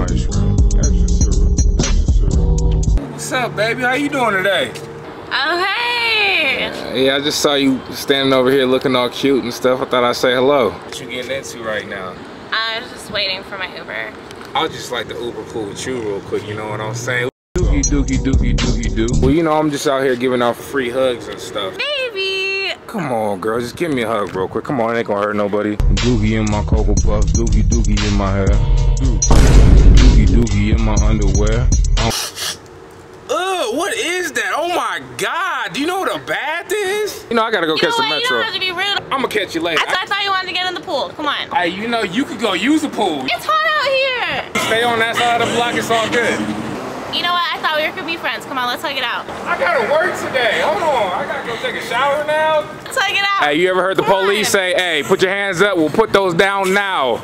ice cream. Extra syrup. Extra syrup. What's up, baby? How you doing today? Oh, hey! Uh, yeah, I just saw you standing over here looking all cute and stuff. I thought I'd say hello. What you getting into right now? I was just waiting for my Uber. I would just like to Uber cool with you real quick, you know what I'm saying? Dookie dookie dookie dookie doo. Well, you know, I'm just out here giving out free hugs and stuff. Baby! Come on, girl, just give me a hug real quick. Come on, it ain't gonna hurt nobody. Dookie in my cocoa puffs. Dookie dookie in my hair. Dookie dookie in my underwear. Ugh, what is that? Oh my God, do you know what a bath is? You know, I gotta go You catch the what? You metro. don't have to be rude. I'm gonna catch you later. I, thought- I thought you wanted to get in the pool. Come on. Hey, you know, you could go use the pool. It's hot out here. Stay on that side of the block, it's all good. You know what? I thought we were gonna be friends. Come on, let's hug it out. I gotta work today. Hold on, I gotta go take a shower now. Let's hug it out. Hey, you ever heard the Come on. police say, hey, put your hands up, we'll put those down now.